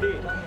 对。